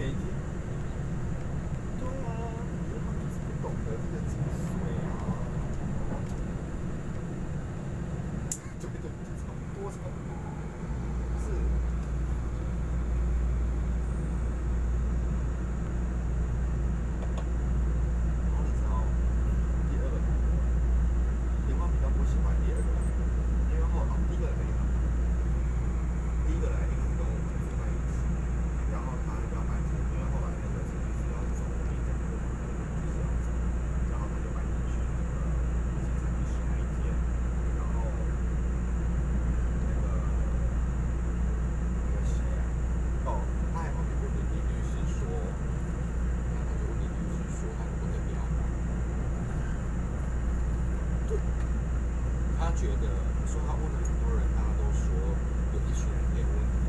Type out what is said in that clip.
飞机。觉得说他问了很多人大家都说有一群人可以问。